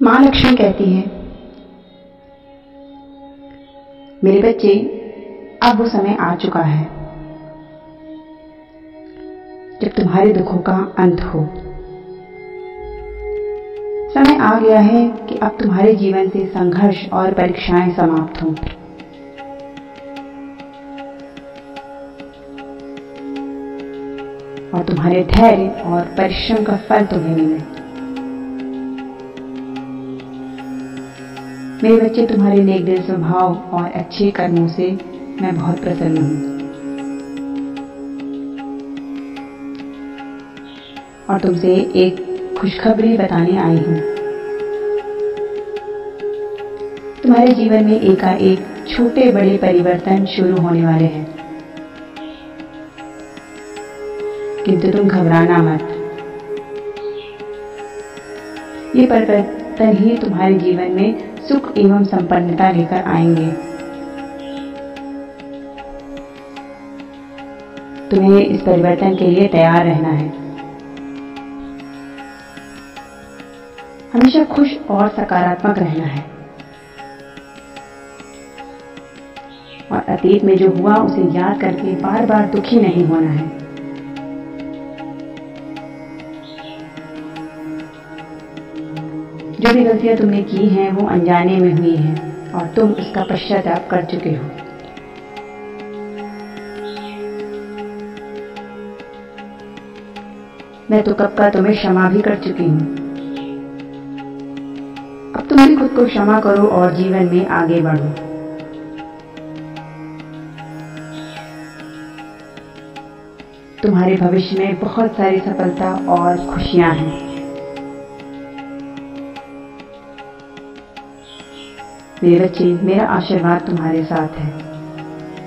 माँ लक्ष्मी कहती है, मेरे बच्चे, अब वो समय आ चुका है, जब तुम्हारे दुखों का अंत हो। समय आ गया है कि अब तुम्हारे जीवन से संघर्ष और परीक्षाएँ समाप्त हों। और तुम्हारे धैर्य और परिश्रम का फल तुम्हें मिले। मेरे बच्चे तुम्हारे नेक दिल स्वभाव और अच्छे कर्मों से मैं बहुत प्रसन्न हूँ। और तुमसे एक खुशखबरी बताने आई हूँ। तुम्हारे जीवन में एकाएक छोटे बड़े परिवर्तन शुरू होने वाले हैं। किंतु तुम घबराना मत। ये ही तुम्हारे जीवन में सुख एवं संपन्नता लेकर आएँगे। तुम्हें इस परिवर्तन के लिए तैयार रहना है। हमेशा खुश और सकारात्मक रहना है। और अतीत में जो हुआ, उसे याद करके बार बार दुखी नहीं होना है। जो भी गलतियाँ तुमने की हैं, वो अनजाने में हुई हैं, और तुम उसका पश्चाताप कर चुके हो। मैं तो कब का तुम्हें क्षमा भी कर चुकी हूँ। अब तुम भी खुद को क्षमा करो और जीवन में आगे बढ़ो। तुम्हारे भविष्य में बहुत सारी सफलता और खुशियाँ हैं। मेरे बच्चे मेरा आशीर्वाद तुम्हारे साथ है।